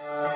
Uh...